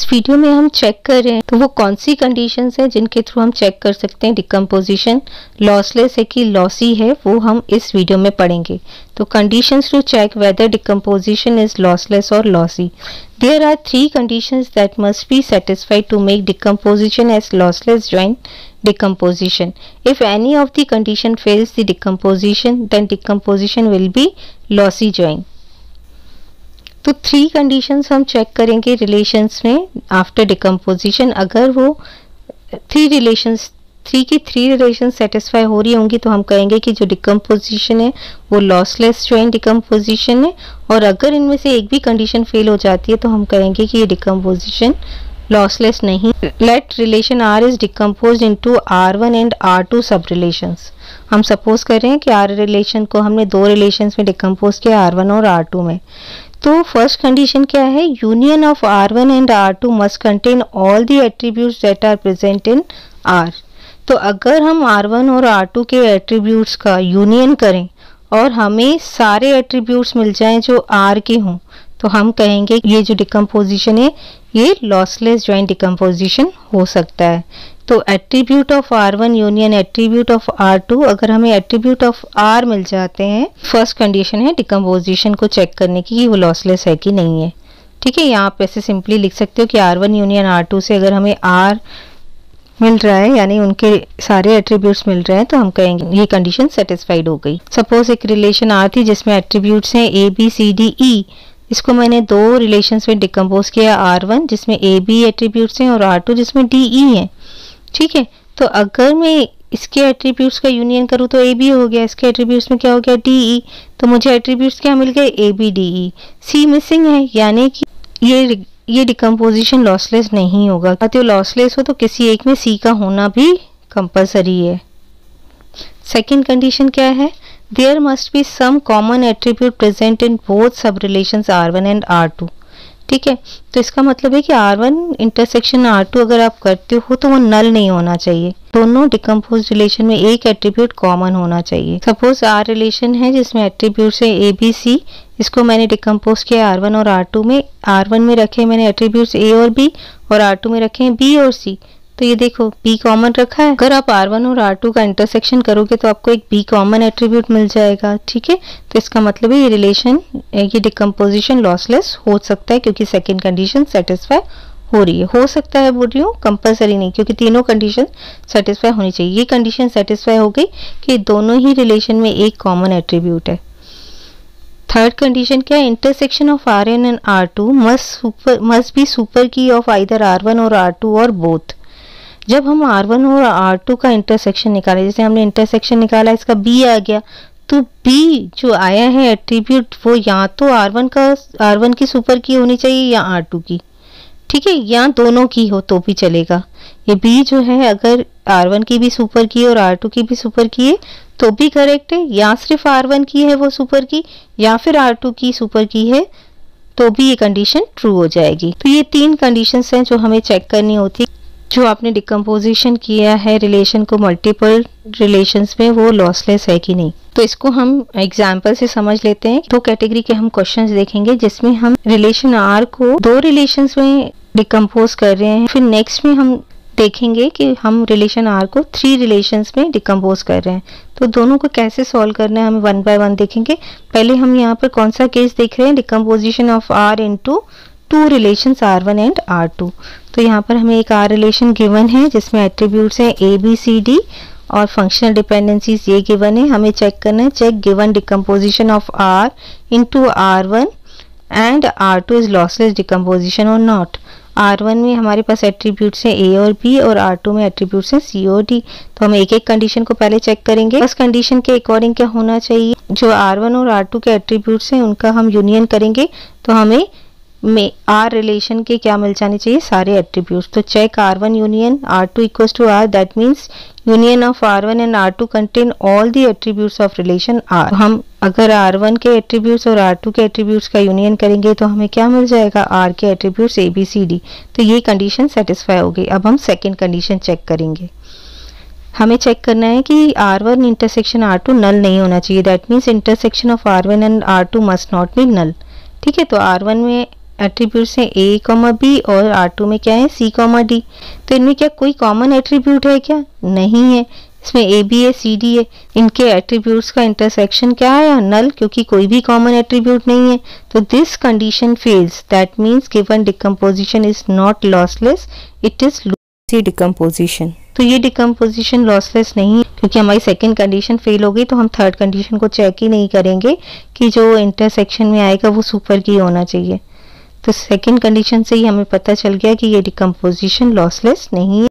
इस वीडियो में हम चेक कर रहे हैं तो वो कौन सी कंडीशंस हैं जिनके थ्रू हम चेक कर सकते हैं? डिकम्पोजिशन लॉसलेस है कि लॉसी है, वो हम इस वीडियो में पढ़ेंगे। तो conditions to check whether decomposition is lossless और lossy there are three conditions that must be satisfied to make decomposition as lossless join decomposition. If any of the condition fails the decomposition, then decomposition will be lossy joint. तो three conditions हम check करेंगे relations में after decomposition अगर वो three relations three की three relation satisfy हो रही होंगी तो हम कहेंगे कि जो डिकम्पोजिशन है, वो लॉसलेस ज्वाइंट डिकम्पोजिशन है और अगर इनमें से एक भी कंडीशन फेल हो जाती है तो हम कहेंगे कि ये डिकम्पोजिशन लॉसलेस नहीं। Let relation R is decompose into R one and R two sub relations हम सपोज़ कर रहे हैं कि आर रिलेशन को हमने दो रिलेशंस में डिकम्पोज किया आर वन और आर टू में। तो फ़र्स्ट कंडीशन क्या है? Union of R one and R two must contain all the attributes that are present in R तो अगर हम आर वन और आर टू के एट्रीब्यूट्स का यूनियन करें और हमें सारे एट्रीब्यूट्स मिल जाएँ जो आर के हों तो हम कहेंगे ये जो डिकम्पोजिशन है, ये लॉसलेस ज्वाइंट डिकम्पोजिशन हो सकता है। तो attribute of R one union attribute of R two अगर हमें एट्रीब्यूट ऑफ़ आर मिल जाते हैं फ़र्स्ट कंडीशन है डिकम्पोजिशन को चेक करने की कि वो लॉसलेस है कि नहीं है। ठीक है, यहाँ आप ऐसे सिंपली लिख सकते हो कि R one union R two से अगर हमें आर मिल रहा है, यानी उनके सारे एट्रीब्यूट्स मिल रहे हैं तो हम कहेंगे ये कंडीशन सेटिस्फाइड हो गई। सपोज़ एक रिलेशन आर थी जिसमें एट्रीब्यूट्स हैं A B C D E इसको मैंने दो रिलेशंस में डिकम्पोज किया आर वन जिसमें ए बी एट्रीब्यूट्स हैं, और आर टू जिसमें डी ई है। ठीक है तो अगर मैं इसके एट्रीब्यूट्स का यूनियन करूँ तो ए बी हो गया, इसके एट्रीब्यूट्स में क्या हो गया? डी ई तो मुझे एट्रीब्यूट्स क्या मिल गए? A B D E C missing है, यानी कि ये ये डिकम्पोजिशन लॉसलेस नहीं होगा। तो लॉसलेस हो तो किसी एक में सी का होना भी कंपलसरी है। सेकेंड कंडीशन क्या है? There must be some common attribute present in both sub relation R one and R two ठीक है? तो इसका मतलब है कि R1 one intersection R two अगर आप करते हो तो वो नल नहीं होना चाहिए। दोनों डिकम्पोज रिलेशन में एक एट्रीब्यूट कॉमन होना चाहिए। सपोज़ R रिलेशन है जिसमें एट्रीब्यूट है ए बी सी इसको मैंने डिकम्पोज किया आर वन और आर टू में। आर वन में रखे मैंने एट्रीब्यूट ए और बी और आर टू में रखे हैं बी और सी तो ये देखो बी कॉमन रखा है। अगर आप आर वन और आर टू का इंटरसेक्शन करोगे तो आपको एक बी कॉमन एट्रीब्यूट मिल जाएगा, ठीक है? तो इसका मतलब है ये रिलेशन ये डिकम्पोजिशन लॉसलेस हो सकता है क्योंकि सेकेंड कंडीशन सेटिस्फाई हो रही है। हो सकता है, बोल रही हूँ कंपल्सरी नहीं, क्योंकि तीनों कंडीशन सेटिस्फाई होनी चाहिए। ये कंडीशन सेटिस्फाई हो गई कि दोनों ही रिलेशन में एक कॉमन एट्रीब्यूट है। थर्ड कंडीशन क्या है? Intersection of R N and R two must super must be super key of either R one or R two or both जब हम R1 और R2 का इंटरसेक्शन निकाले, जैसे हमने इंटरसेक्शन निकाला, इसका B आ गया तो B जो आया है एट्रीब्यूट वो या तो R1 का R1 की सुपर की होनी चाहिए या R2 की। ठीक है, या दोनों की हो तो भी चलेगा। ये B जो है, अगर R1 की भी सुपर की और R2 की भी सुपर की है तो भी करेक्ट है, या सिर्फ़ R1 की है वो सुपर की, या फिर R2 की सुपर की है तो भी ये कंडीशन ट्रू हो जाएगी। तो ये तीन कंडीशंस हैं जो हमें चेक करनी होती है। जो आपने डिकम्पोजिशन किया है रिलेशन को मल्टीपल रिलेशंस में, वो लॉसलेस है कि नहीं? तो इसको हम एग्ज़ाम्पल से समझ लेते हैं। दो कैटेगरी के हम क्वेश्चंस देखेंगे, जिसमें हम रिलेशन आर को दो रिलेशंस में डिकम्पोज कर रहे हैं। फिर नेक्स्ट में हम देखेंगे कि हम रिलेशन आर को थ्री रिलेशंस में डिकम्पोज कर रहे हैं। तो दोनों को कैसे सॉल्व करना है, हम वन बाय वन देखेंगे। पहले हम यहाँ पर कौन सा केस देख रहे हैं? Decomposition of R into two relation R one and R two तो यहाँ पर हमें एक आर रिलेशन गिवन है, जिसमें एट्रीब्यूट्स हैं ए बी सी डी और फंक्शनल डिपेंडेंसीज ये गिवन है। हमें चेक करना है check given decomposition of R into R one and R two is lossless decomposition or not R one में हमारे पास एट्रीब्यूट्स हैं ए और बी और आर टू में एट्रीब्यूट्स हैं सी और डी तो हम एक एक कंडीशन को पहले चेक करेंगे। फ़र्स्ट कंडीशन के अकॉर्डिंग क्या होना चाहिए? जो आर वन और आर टू के एट्रीब्यूट्स हैं, उनका हम यूनियन करेंगे। तो हमें में आर रिलेशन के क्या मिल जाने चाहिए? सारे एट्रीब्यूट्स तो check R one union R two equal to R that means union of R one and R two contain all the attributes of relation R हम अगर आर वन के एट्रीब्यूट्स और आर टू के attributes का union करेंगे तो हमें क्या मिल जाएगा? आर के attributes A B C D तो ये कंडीशन सेटिस्फाई हो गई। अब हम सेकेंड कंडीशन चेक करेंगे। हमें चेक करना है कि R one intersection R two null नहीं होना चाहिए। That means intersection of R one and R two must not be null ठीक है? तो आर वन में एट्रीब्यूट्स हैं ए कॉमा बी और आर टू में क्या है? सी कॉमा डी तो इनमें क्या कोई कॉमन एट्रीब्यूट है क्या? नहीं है। इसमें ए बी है सी डी है। इनके एट्रीब्यूट्स का इंटरसेक्शन क्या है? नल क्योंकि कोई भी कॉमन एट्रीब्यूट नहीं है। तो this condition fails that means given decomposition is not lossless it is lossy decomposition तो ये डिकम्पोजिशन लॉसलेस नहीं क्योंकि हमारी सेकेंड कंडीशन फेल हो गई तो हम थर्ड कंडीशन को चेक ही नहीं करेंगे कि जो इंटरसेक्शन में आएगा वो सुपर की होना चाहिए। तो सेकेंड कंडीशन से ही हमें पता चल गया कि ये डिकम्पोजिशन लॉसलेस नहीं है।